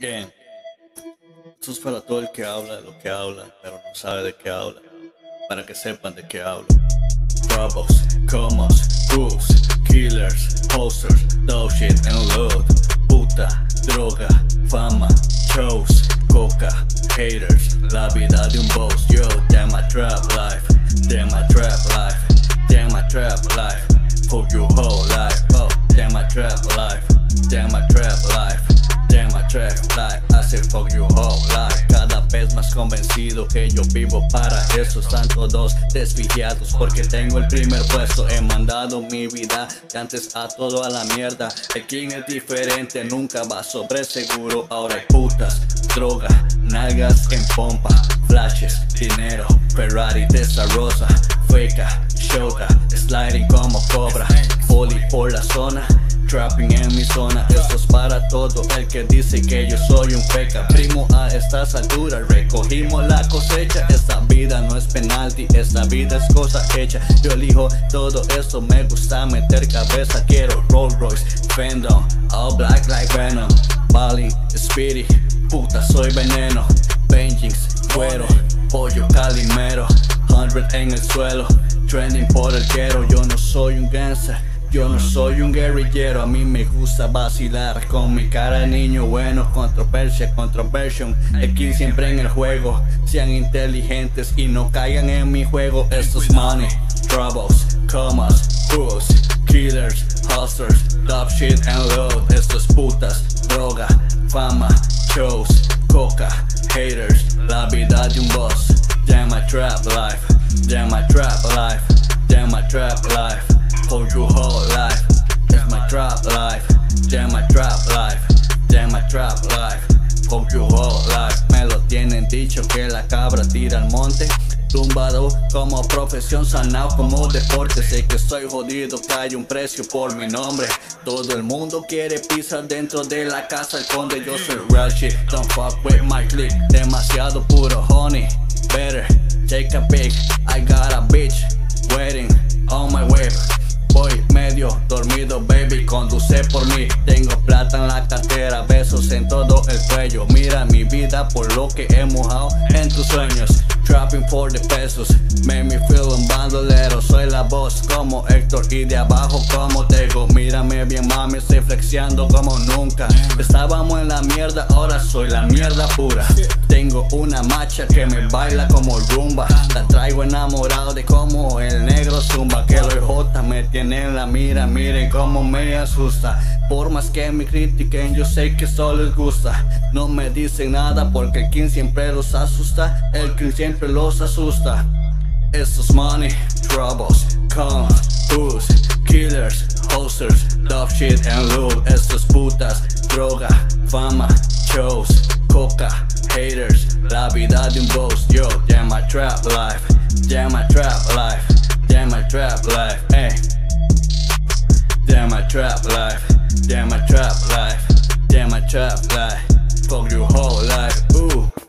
Bien. Esto es para todo el que habla de lo que habla, pero no sabe de qué habla. Para que sepan de qué hablo. Troubles, comas, proofs, killers, posters, dog shit and load. Puta, droga, fama, shows, coca, haters, la vida de un boss. Yo, damn my trap life, damn my trap life, damn my trap life. Fuck your whole life, oh, damn my trap life, damn my trap life. Damn my trap life, hace fuck your whole life Cada vez más convencido que yo vivo para eso. Están todos desviados porque tengo el primer puesto. He mandado mi vida antes a todo a la mierda. El king es diferente, nunca va sobre seguro. Ahora hay putas, droga, nalgas en pompa Flashes, dinero, Ferrari de esa rosa Feca, shota, sliding como cobra. Poli por la zona Trapping en mi zona, esto es para todo el que dice que yo soy un feca Primo a estas alturas, recogimos la cosecha. Esta vida no es penalti, esta vida es cosa hecha. Yo elijo todo esto, me gusta meter cabeza. Quiero Rolls Royce, Fendon, all black like Venom. Bali, Speedy, puta soy veneno. Benjings, cuero, pollo calimero. 100 en el suelo, trending por el quiero. Yo no soy un gangster yo no soy un guerrillero, a mí me gusta vacilar con mi cara de niño. Bueno, controversia, controversión, aquí siempre en el juego, sean inteligentes y no caigan en mi juego, estos money, troubles, comas, fools, killers, hustlers, top shit and load, estos putas, droga, fama, shows, coca, haters, la vida de un boss, damn my trap life, damn my trap life, damn my trap life. For your whole life. It's my trap life. Damn my trap life. Damn my trap life. For your whole life. Me lo tienen dicho que la cabra tira al monte. Tumbado como profesión, sanado como deporte. Sé que estoy jodido, que hay un precio por mi nombre. Todo el mundo quiere pisar dentro de la casa el conde. Yo soy real shit, don't fuck with my clique. Demasiado puro honey. Better take a pic. I got a bitch waiting on my way. Baby, conduce por mí. Tengo plata en la cartera, besos en todo el cuello. Mira mi vida por lo que he mojado en tus sueños. Trapping for the pesos, make me feel un bandolero. Soy la voz como Héctor y de abajo como Tego. Mírame bien, mami, estoy flexiando como nunca. Estábamos en la mierda, ahora soy la mierda pura. Tengo una macha que me baila como rumba. La traigo enamorado de como tiene en la mira, miren cómo me asusta. Por más que me critiquen, yo sé que solo les gusta. No me dicen nada porque el king siempre los asusta. El king siempre los asusta. Estos money, troubles, cons, booze, killers, hosters, dog shit and loot. Estos putas, droga, fama, shows, coca, haters, la vida de un boss. Yo, damn my trap life, damn my trap life, damn my trap life, my trap life, damn my trap life, damn my trap life. Fuck your whole life, ooh.